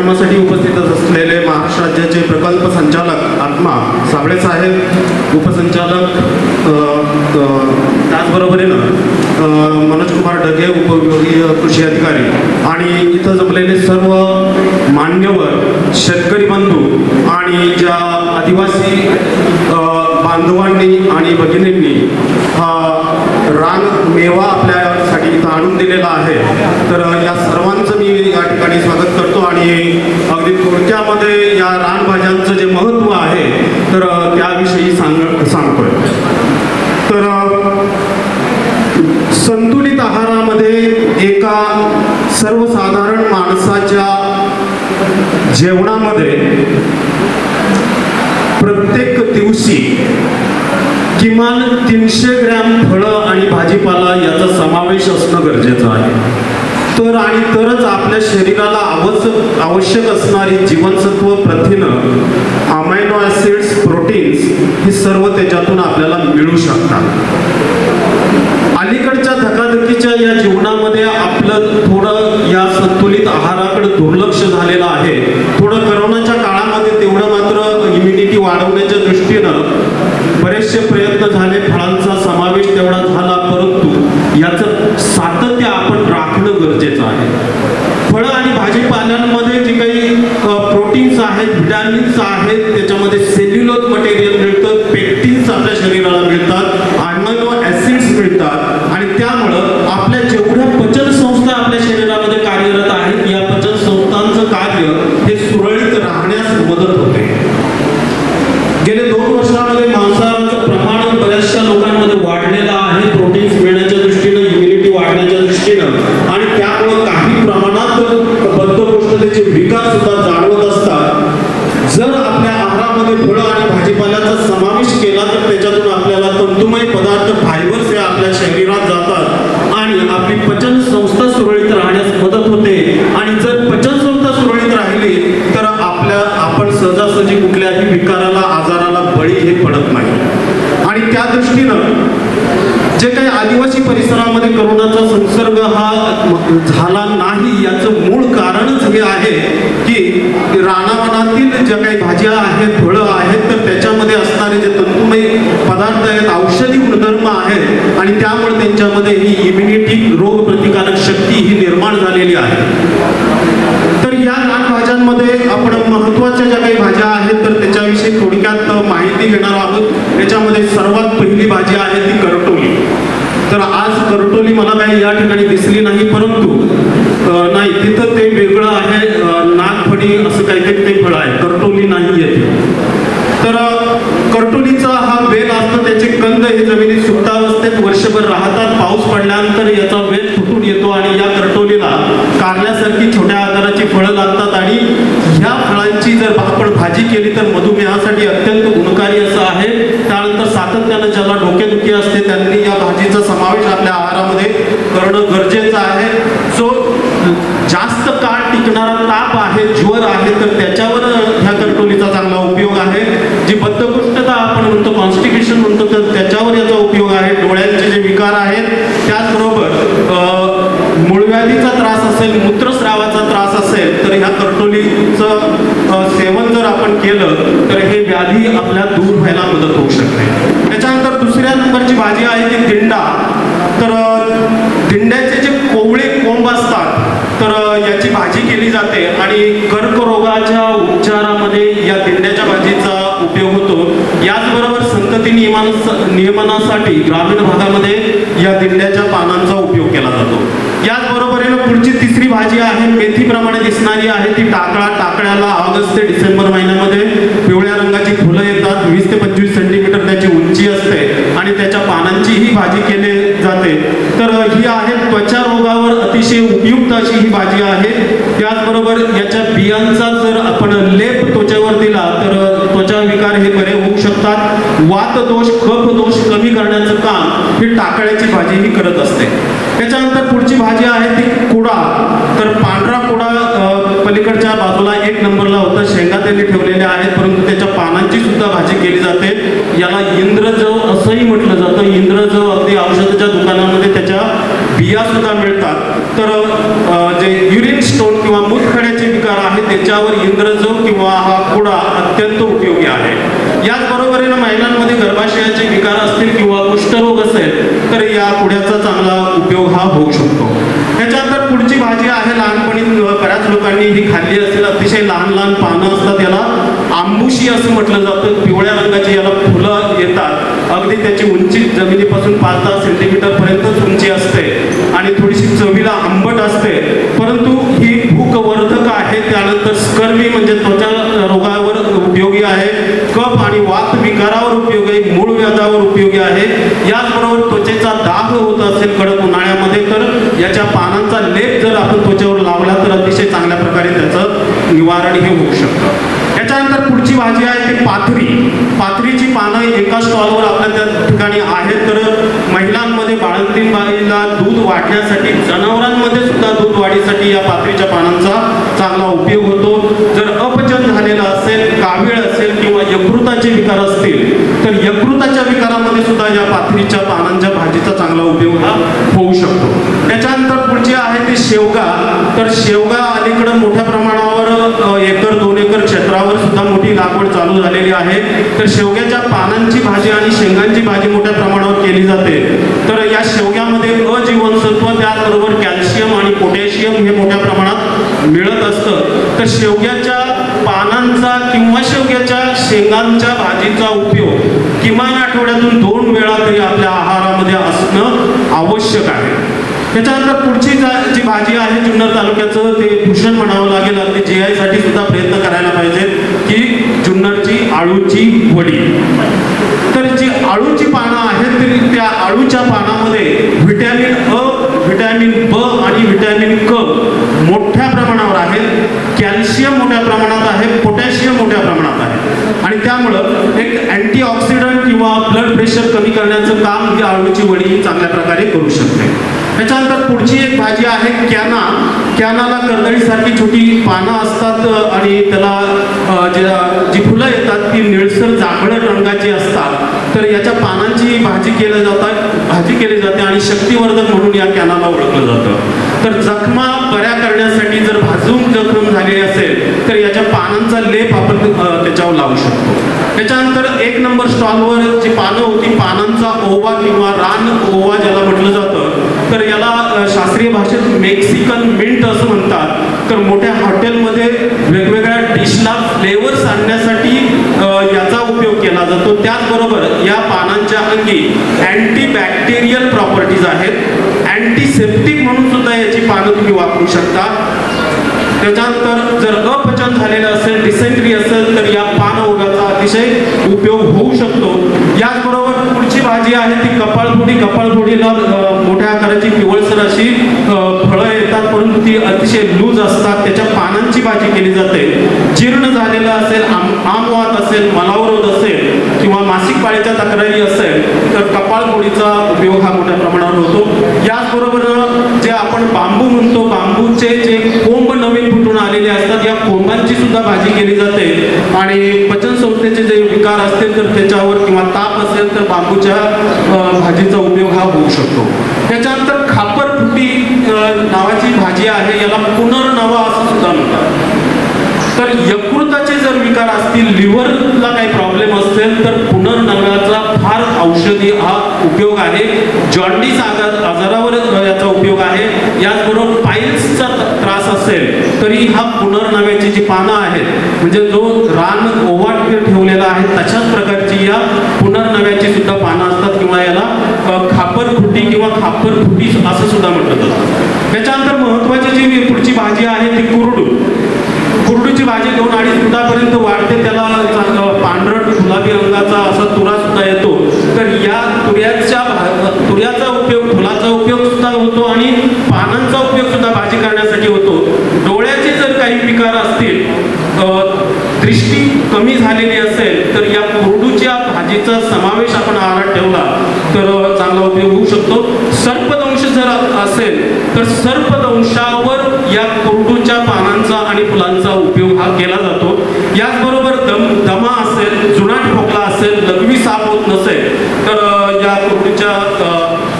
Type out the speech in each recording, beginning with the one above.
कार्यक्रमासाठी उपस्थित असलेले महाराष्ट्र राज्याचे प्रकल्प संचालक आत्मा साबळे साहेब उपसंचालक त्याचबरोबरीनं मनोज कुमार ढगे उपविभागीय कृषी अधिकारी आणि इथं जमलेले सर्व मान्यवर शेतकरी बंधू आणि ज्या आदिवासी बांधवांनी आणि भगिनींनी हा रान मेवा आपल्यासाठी इथं आणून दिलेला आहे. तर या सर्वांचं मी या ठिकाणी स्वागत करतो आणि अगदी थोडक्यामध्ये या रानभाज्यांचं जे महत्त्व आहे तर त्याविषयी सांग सांगतोय. तर संतुलित आहारामध्ये एका सर्वसाधारण माणसाच्या जेवणामध्ये प्रत्येक दिवशी किमान तीनशे ग्रॅम फळं आणि भाजीपाला याचा समावेश असणं गरजेचं आहे. तर आणि तरच आपल्या शरीराला आवश्यक आवश्यक असणारी जीवनसत्व प्रथिनं अमायनो ॲसिड्स प्रोटीन्स ही सर्व त्याच्यातून आपल्याला मिळू शकतात. अलीकडच्या धकाधकीच्या या जीवनामध्ये आपलं थोडं या संतुलित आहाराकडे दुर्लक्ष झालेलं आहे. थोडं करोनाच्या काळामध्ये तेवढं मात्र इम्युनिटी वाढवण्याच्या दृष्टीनं बरेचसे प्रयत्न झाले आहेत फळं आहेत तर त्याच्यामध्ये असणारे जे तंतुमय पदार्थ आहेत औषधी गुणधर्म आहेत आणि त्यामुळे त्यांच्यामध्ये ही इम्युनिटी रोग प्रतिकारक शक्ती ही निर्माण झालेली आहे. तर या रानभाज्यांमध्ये आपण महत्त्वाच्या ज्या काही भाज्या आहेत तर त्याच्याविषयी थोडक्यात माहिती घेणार आहोत. त्याच्यामध्ये सर्वात पहिली भाजी आहे ती करटोली. तर आज करटोली मला काही या ठिकाणी दिसली नाही परंतु अ, नाही तिथं ते वेगळं आहे अ, नागफणी असं ते फळ आहे. कर्टोली नाही येते. तर कर्टोलीचा हा वेल असतो त्याचे कंद हे जमिनीत सुप्तावस्थेत वर्ष राहतात पाऊस पडल्यानंतर याचा वेल फुटून येतो आणि या करटोलीला कारल्यासारखी छोट्या आकाराची फळं लागतात आणि ह्या फळांची जर आपण भाजी केली तर मधुमेहासाठी अत्यंत गुणकारी असं आहे त्यानंतर सातत्यानं ज्याला डोकेदुखी असते त्यांनी या भाजीचा समावेश आपल्या आहारामध्ये करणं गरजेचं आहे जो जास्त काळ टिकणारा ताप आहे ज्वर आहे तर त्याच्यावर ह्या करटोलीचा चांगला उपयोग आहे जी बद्धकोष्ठता आपण म्हणतो कॉन्स्टिट्युशन म्हणतो तर त्याच्यावर याचा उपयोग आहे डोळ्यांचे जे विकार आहेत त्याचबरोबर अ, त्रास असेल मूत्रस्रावाचा त्रास असेल तर ह्या करटोलीचं सेवन जर आपण केलं तर हे व्याधी आपल्या दूर व्हायला मदत होऊ शकते. त्याच्यानंतर दुसऱ्या नंबरची भाजी आहे ती दिंडा. तर दिंड्याचे जे कोवळे कोंब असतात तर याची भाजी केली जाते आणि कर्करोगाच्या उपचारामध्ये नियमनासाठी ग्रामीण भागामध्ये या दिंड्याच्या पानांचा उपयोग केला जातो. याचबरोबरीनं पुढची तिसरी भाजी आहे मेथीप्रमाणे दिसणारी आहे ती टाकळा टाकळ्याला ऑगस्ट ते डिसेंबर महिन्यात पिवळ्या रंगाची फुलं येतात वीस ते पंचवीस सेंटीमीटर त्याची उंची असते आणि त्याच्या पानांची ही भाजी केली जाते तर ही आहे त्वचा रोगावर अतिशय उपयुक्त अशी ही भाजी आहे त्याचबरोबर याच्या बियांचा जर आपण लेप त्वचेवर दिला तर त्वचा विकार हे बरे होऊ शकतात वात दोष कफ दोष कमी करण्याचं काम ही टाकळ्याची भाजी ही करत असते. त्याच्यानंतर पुढची भाजी आहे ती कुडा. तर पांढरा कुडा पलीकडच्या बाजूला एक नंबरला होता. शेंगा त्यांनी ठेवलेल्या आहेत परंतु त्याच्या पानांची सुद्धा भाजी केली जाते. याला इंद्रजव असंही म्हटलं जातं. इंद्रजव अगदी औषधाच्या दुकानामध्ये त्याच्या बिया सुद्धा मिळतात. तर अ, जे युरिन स्टोन किंवा मूतखड्याचे विकार आहेत त्याच्यावर इंद्रजव किंवा हा कुडा अत्यंत उपयोगी आहे याचबरोबरीनं महिलांमध्ये गर्भाशयाचे विकार असतील किंवा कुष्ठरोग असेल तर या पुढ्याचा चांगला उपयोग हा होऊ शकतो. त्याच्यानंतर पुढची भाजी आहे लहानपणी बऱ्याच लोकांनी ही खाल्ली असेल. अतिशय लहान लहान पानं असतात याला. आंबुशी असं म्हटलं जातं. पिवळ्या रंगाची याला फुलं येतात. अगदी त्याची उंची जमिनीपासून पाच दहा सेंटीमीटर पर्यंतच उंची असते आणि थोडीशी चवीला आंबट असते परंतु ही भूकवर्धक आहे त्यानंतर स्कर्वी म्हणजे त्वचा रोगावर उपयोगी आहे कफ आणि वात विकारावर उपयोगी आहे मूळ व्याधावर उपयोगी आहे याचबरोबर त्वचेचा दाग होत असेल कडक उन्हाळ्यामध्ये तर याच्या पानांचा लेप जर आपण त्वचेवर लावला तर अतिशय चांगल्या प्रकारे त्याचं निवारण हे होऊ शकतं. त्याच्यानंतर पुढची भाजी आहे ती पाथरी. पाथरीची पानं एका स्टॉलवर आपल्या त्या ठिकाणी आहेत. तर महिलांमध्ये बाळंतीन बाईला दूध वाढण्यासाठी जनावरांमध्ये सुद्धा दूध वाढीसाठी या पाथरीच्या पानांचा चांगला उपयोग होतो. जर अपचन झालेला असेल कावीळ असेल किंवा यकृताचे विकार असतील तर यकृताच्या विकारामध्ये सुद्धा या पाथरीच्या पानांच्या भाजीचा चांगला उपयोग हा होऊ शकतो. त्याच्यानंतर पुढची आहे ती शेवगा. तर शेवगा अलीकडं मोठ्या प्रमाणावर एकर दोन एकर क्षेत्रावर सुद्धा मोठी लागवड चालू झालेली आहे. तर शेवग्याच्या पानांची भाजी आणि शेंगांची भाजी मोठ्या प्रमाणावर केली जाते. तर या शेवग्यामध्ये अजीवनसत्व त्याचबरोबर कॅल्शियम आणि पोटॅशियम हे मोठ्या प्रमाणात मिळत असतं. तर शेवग्याच्या पानांचा किंवा शेवग्याच्या शेंगांच्या भाजीचा उपयोग किमान आठवड्यातून दोन वेळा तरी आपल्या आहारामध्ये असणं आवश्यक आहे. त्याच्यानंतर पुढची जी भाजी आहे जुन्नर तालुक्याचं ते भूषण म्हणावं लागेल अगदी जी आयसाठी सुद्धा प्रयत्न करायला पाहिजे की जुन्नरची आळूची वडी. तर जी आळूची पानं आहेत तरी त्या आळूच्या पानामध्ये व्हिटॅमिन अ व्हिटॅमिन ब आणि व्हिटॅमिन क मोठ्या प्रमाणावर आहे कॅल्शियम मोठ्या प्रमाणात आहे पोटॅशियम मोठ्या प्रमाणात आहे. आणि त्यामुळं एक अँटीऑक्सिडंट किंवा ब्लड प्रेशर कमी करण्याचं काम ही आळूची वडी चांगल्या प्रकारे करू शकते. त्याच्यानंतर पुढची एक भाजी आहे कॅना. कॅनाला कर्दळीसारखी छोटी पानं असतात आणि त्याला जी फुलं येतात ती निळसर जांभळट रंगाची असतात. तर याच्या पानांची भाजी केल्या जातात. भाजी केली जाते आणि शक्तिवर्धक म्हणून या कॅनाला ओळखलं जातं. तर जखमा बऱ्या करण्यासाठी जर भाजून जखम झालेली असेल तर याच्या पानांचा लेप आपण त्याच्यावर लावू शकतो. त्याच्यानंतर एक नंबर स्टॉलवर जी पानं होती पानांचा ओवा किंवा रान ओवा ज्याला म्हटलं जातं तर याला शास्त्रीय भाषेत मेक्सिकन मिंट असं म्हणतात. तर मोठ्या हॉटेलमध्ये वेगवेगळ्या डिशला फ्लेवर्स आणण्यासाठी अ, याचा उपयोग केला जातो त्याचबरोबर या पानांच्या अंगी अँटी बॅक्टेरियल प्रॉपर्टीज आहेत. अँटीसेप्टिक म्हणून सुद्धा याची पानं तुम्ही वापरू शकता. त्याच्यानंतर जर अपचन झालेलं असेल डिसेंट्री असेल तर या पान ओव्याचा अतिशय उपयोग होऊ शकतो. याचबरोबर पुढची भाजी आहे ती कपाळफोडी. कपाळफोडीला मोठ्या आकाराची पिवळसर अशी फळं येतात परंतु ती अतिशय लूज असतात. त्याच्या पानांची भाजी केली जाते. जीर्ण झालेलं असेल आम आमवात असेल मलावरोध असेल पाळीच्या तक्रारी असेल तर कपाळफोडीचा उपयोग हा मोठ्या प्रमाणावर होतो. याचबरोबर जे आपण बांबू म्हणतो बांबूचे जे कोंब नवीन फुटून आलेले असतात या कोंबांची सुद्धा भाजी केली जाते. आणि पचन संस्थेचे जे विकार असतील तर त्याच्यावर किंवा ताप असेल तर बांबूच्या भाजीचा उपयोग हा होऊ शकतो. त्याच्यानंतर खापरफुटी अ, नावाची भाजी आहे याला पुनर्नवा असं सुद्धा म्हणतात तर यकृताचे जर विकार असतील लिव्हरला काही प्रॉब्लेम असेल तर पुनर्नव्याचा फार औषधी हा उपयोग आहे. जॉन्डिस आजार आजारावर याचा उपयोग आहे. याचबरोबर पाईल्सचा त्रास असेल तरी हा पुनर्नव्याची जी पानं आहेत म्हणजे जो रान ओवाट ठेवलेला आहे तशाच प्रकारची या पुनर्नव्याची सुद्धा पानं असतात किंवा याला खापर खापरफुटी किंवा खापरफुटी असं सुद्धा म्हटलं जातं. त्याच्यानंतर महत्वाची जी पुढची भाजी आहे ती कुरडू. कुरडूची भाजी दोन अडीच फुटापर्यंत वाढते त्याला पांढरट गुलाबी रंगाचा असा तुरा सुद्धा येतो. तर या तुऱ्याच्या भा- तुऱ्याचा उपयोग फुलाचा उपयोग सुद्धा होतो आणि पानांचा उपयोग सुद्धा भाजी करण्यासाठी होतो. डोळ्याचे जर काही विकार असतील दृष्टी कमी झालेली असेल तर या कुरडूच्या भाजीचा समावेश आपण आहारात ठेवला तर चांगला उपयोग होऊ शकतो. सर्पदंश जर असेल तर सर्पदंशावर या कोरडू फुलांचा उपयोग हा केला जातो. याचबरोबर दम दमा असेल जुनाट खोकला असेल लघवी साफ होत नसेल तर या कोरडूच्या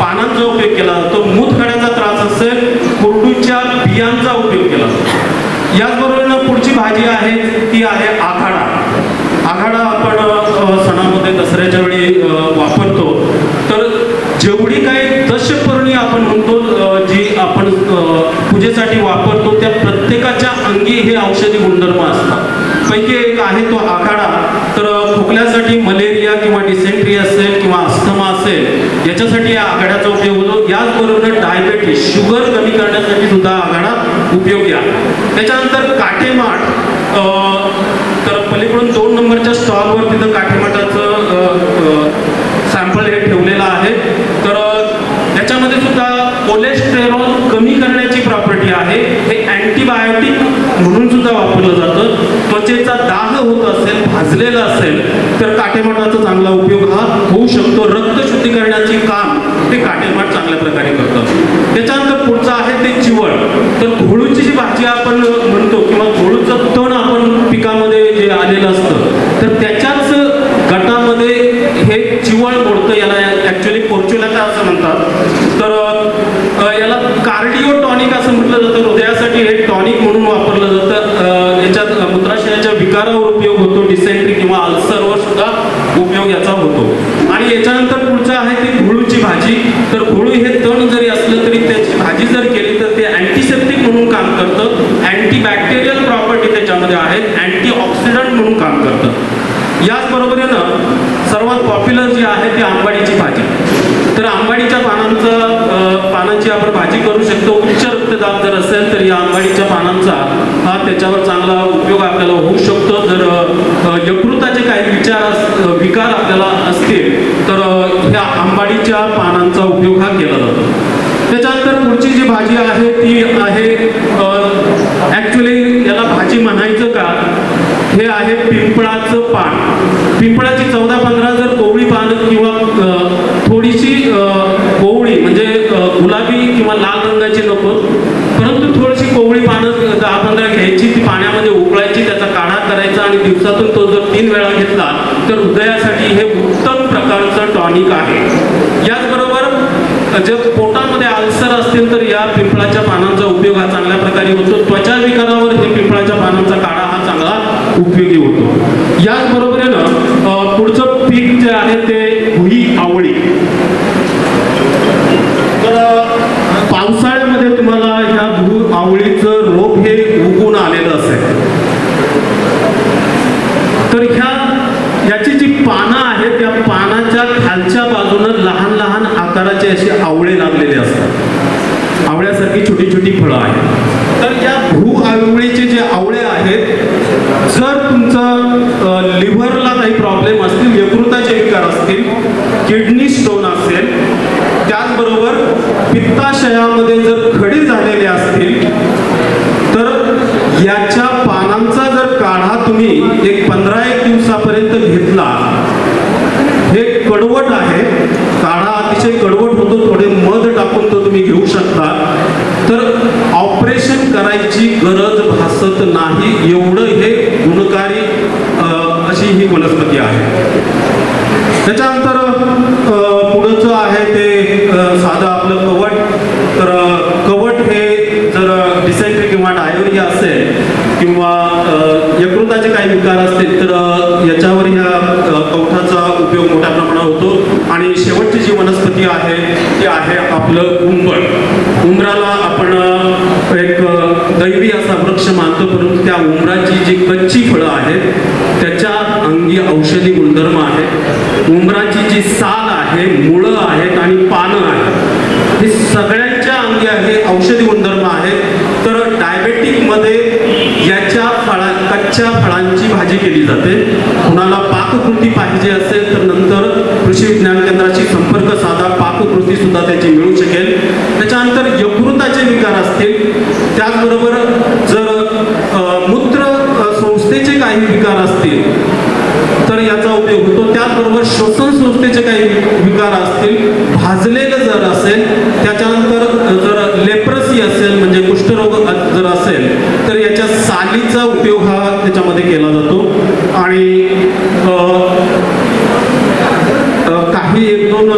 पानांचा उपयोग केला जातो. मूतखड्याचा त्रास असेल कोरडूच्या बियांचा उपयोग केला जातो. याचबरोबर पुढची भाजी आहे हे औषधी गुणधर्म असतात. पैकी एक आहे तो आखाडा. तर खोकल्यासाठी मलेरिया किंवा डिसेंट्री असेल किंवा अस्थमा असेल याच्यासाठी या आघाड्याचा उपयोग होतो. याचबरोबर डायबेटीस शुगर कमी करण्यासाठी सुद्धा आघाडा उपयोगी आहे. त्याच्यानंतर काटेमाठ अ, तर पलीकडून दोन नंबरच्या स्टॉलवर तिथं काठेमाठाचं सॅम्पल हे ठेवलेलं आहे तर अ, याच्यामध्ये सुद्धा कोलेस्टेरॉल कमी करण्याची प्रॉपर्टी आहे हे अँटीबायोटिक म्हणून सुद्धा वापरलं जातं त्वचेचा दाह होत असेल भाजलेला असेल तर काटेमाठाचा चांगला उपयोग हा होऊ शकतो रक्त शुद्धीकरणाचे काम ते काटेमाठ चांगल्या प्रकारे करतात त्याच्यानंतर पुढचं आहे ते चिवळ तर घोळूची जी भाजी आपण म्हणतो किंवा घोळूचं तण आपण पिकामध्ये जे आलेलं असतं तर त्याच्याच गटामध्ये हे चिवळ मोडतं याला ॲक्च्युली पोर्च्युलाका असं म्हणतात तर अ, याला कार्डिओ टॉनिक असं म्हटलं जातं हृदयासाठी हे टॉनिक म्हणून वापरलं जातं अ, याच्यात मूत्राशयाच्या विकारावर उपयोग होतो डिसेंट्री किंवा अल्सरवर सुद्धा उपयोग याचा होतो आणि याच्यानंतर पुढचं आहे ती घोळूची भाजी तर घोळू हे तण जरी असलं तरी त्याची भाजी जर केली तर ते अँटीसेप्टिक म्हणून काम करतं अँटीबॅक्टेरियल प्रॉपर्टी त्याच्यामध्ये आहेत अँटीऑक्सिडंट म्हणून काम करतं याचबरोबरीनं सर्वात पॉप्युलर जी आहे ती आंबाडीची भाजी तर आंबाडीच्या पानांचा अ, पानांची आपण भाजी करू शकतो उच्च जर असेल तर या आंबाडीच्या पानांचा हा त्याच्यावर चांगला उपयोग आपल्याला होऊ शकतो. जर यकृताचे काही विचार विकार आपल्याला असतील तर ह्या आंबाडीच्या पानांचा उपयोग हा केला जातो. त्याच्यानंतर पुढची जी भाजी आहे ती आहे ॲक्च्युली याला भाजी म्हणायचं का? हे आहे पिंपळाचं पान. पिंपळाची चौदा पंधरा जर कोवळी पानं किंवा थोडीशी कोवळी म्हणजे गुलाबी किंवा लाल रंगाची नको परंतु थोडीशी कोवळी पानं दहा पंधरा घ्यायची ती पाण्यामध्ये उकळायची त्याचा काढा करायचा आणि दिवसातून तो जर तीन वेळा घेतला तर हृदयासाठी हे उत्तम प्रकारचं टॉनिक आहे. याचबरोबर जर पोटामध्ये आल्सर असतील तर या पिंपळाच्या पानांचा उपयोग हा चांगल्या प्रकारे होतो. त्वचा विकारावर हे पिंपळाच्या पानांचा काढा हा चांगला उपयोगी होतो. याचबरोबरीनं पुढचं पीक जे आहे ते भुई आवळी तर अ, पावसाळ्यामध्ये तुम्हाला ह्या भू आवळीचं रोप हे उगून आलेलं असेल. तर ह्या याची जी पानं आहेत त्या पानाच्या खालच्या बाजूनं लहान लहान आकाराचे असे आवळे लागलेले असतात. आवळ्यासारखी छोटी छोटी फळं आहेत तर या भू आवळीचे जे आवळे आहेत जर तुमचं लिव्हरला काही प्रॉब्लेम असतील यकृताचे विकार असतील किडनी स्टोन असेल त्याचबरोबर पित्ताशयामध्ये जर खडे झालेले असतील तर याच्या पानांचा जर काढा तुम्ही एक पंधरा एक दिवसापर्यंत घेतला हे कडवट आहे. काढा अतिशय कडवट होतो थोडे मध टाकून तो तुम्ही घेऊ शकता. तर ऑपरेशन करायची गरज भासत नाही एवढं हे गुणकारी अशी ही वनस्पती आहे. त्याच्यानंतर अ, पुढचं आहे ते अ, साधं आपलं कवट तर अ, कवट हे जर डिसेंट्री किंवा डायोरिया असेल किंवा अ, यकृताचे काही विकार असतील तर अ, याच्यावर ह्या अ, कवठाचा उपयोग मोठ्या प्रमाणात होतो आणि शेवटची जी वनस्पती आहे ती आहे आपलं उंबर उंबराला आपण अ, एक अ, दैवी असा वृक्ष मानतो परंतु त्या उंबराची जी कच्ची फळं आहेत त्याच्या अंगी औषधी गुणधर्म आहेत. उंबराची जी साल आहे मुळं आहेत आणि पानं आहेत हे सगळ्यांच्या अंगी आहे औषधी गुणधर्म आहेत. तर डायबेटिकमध्ये याच्या फळा कच्च्या फळांची भाजी केली जाते. कुणाला पाककृती पाहिजे असेल तर नंतर कृती सुद्धा त्याची मिळू शकेल. त्याच्यानंतर यकृताचे विकार असतील. त्याचबरोबर जर मूत्र संस्थेचे काही विकार असतील तर याचा उपयोग होतो. त्याचबरोबर श्वसन संस्थेचे काही विकार असतील. भाजलेलं जर असेल त्याच्यानंतर जर लेप्रसी असेल म्हणजे कुष्ठरोग जर असेल तर याच्या सालीचा उपयोग हा त्याच्यामध्ये केला जातो. आणि अ, अ, काही एक दोन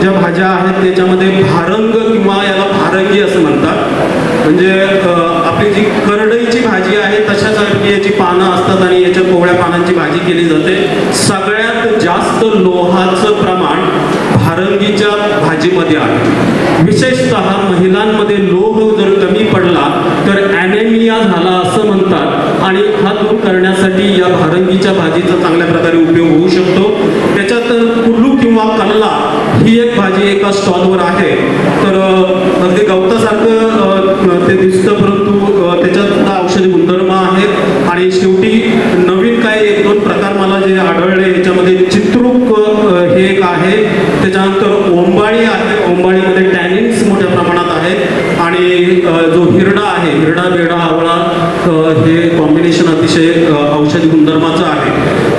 ज्या भाज्या आहेत त्याच्यामध्ये भारंग किंवा याला भारंगी असं म्हणतात. म्हणजे आपली जी करडईची भाजी आहे तशासारखी याची पानं असतात आणि याच्या कोवळ्या पानांची भाजी केली जाते. सगळ्यात जास्त लोहाचं प्रमाण भारंगीच्या भाजीमध्ये आहे. विशेषतः महिलांमध्ये लोह जर कमी पडला तर ॲनेमिया झाला असं म्हणतात. आणि हा दूर करण्यासाठी या भारंगीच्या भाजीचा चांगल्या प्रकारे उपयोग होऊ शकतो त्याच्यात कुल्लू किंवा कल्ला ही एका स्टॉलवर आहे. तर अगदी गवतासारखं ते दिसतं परंतु त्याच्यात सुद्धा औषधी गुणधर्म आहेत. आणि शेवटी नवीन काही एक दोन प्रकार मला जे आढळले याच्यामध्ये चित्रूक हे एक आहे. त्याच्यानंतर ओंबाळी आहे. ओंबाळीमध्ये टॅनिन्स मोठ्या प्रमाणात आहेत. आणि जो हिरडा आहे हिरडा बेडा आवळा हे कॉम्बिनेशन अतिशय औषधी गुणधर्माचं आहे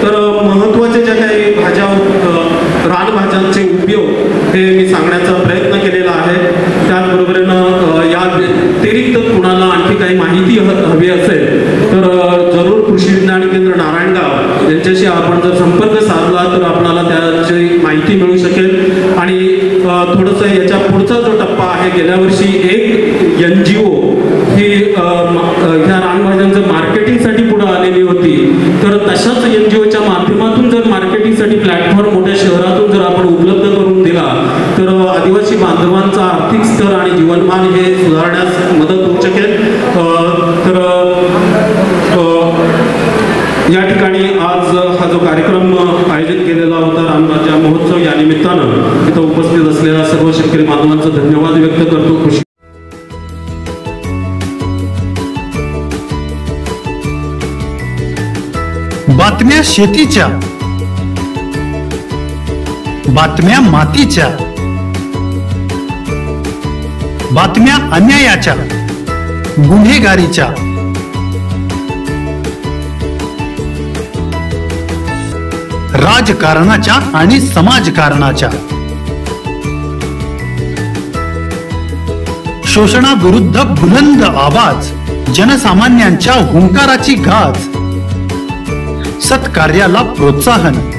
तर अ, महत्त्वाचे ज्या काही भाज्या अ, रानभाज्यांचे उपयोग हे मी सांगण्याचा प्रयत्न केलेला आहे त्याचबरोबरीनं अ, या व्यतिरिक्त कुणाला आणखी काही माहिती ह- हवी असेल तर अ, जरूर कृषी विज्ञान केंद्र नारायणगाव यांच्याशी आपण जर संपर्क साधला तर आपणाला त्याची माहिती मिळू शकेल आणि अ, थोडंसं याच्या पुढचा जो टप्पा आहे गेल्या वर्षी एक एन जी ओ ही अ, म- अ, ह्या रानभाज्यांचं मार्केटिंगसाठी पुढे आलेली होती तर तशाच एन जी ओच्या माध्यमातून जर यासाठी प्लॅटफॉर्म मोठ्या शहरातून जर आपण उपलब्ध करून दिला तर आदिवासी बांधवांचा आर्थिक स्तर आणि जीवनमान हे सुधारण्यास मदत होऊ शकेल. तर या ठिकाणी आज हा जो कार्यक्रम आयोजित केलेला होता रामराजा महोत्सव या निमित्तानं इथं उपस्थित असलेल्या सर्व शेतकरी बांधवांचा धन्यवाद व्यक्त करतो. कृषी बातम्या शेतीच्या. बातम्या मातीच्या. बातम्या अन्यायाच्या. गुन्हेगारीच्या. राजकारणाच्या आणि समाजकारणाच्या. शोषणाविरुद्ध बुलंद आवाज जनसामान्यांच्या हुंकाराची गाज. सत्कार्याला प्रोत्साहन.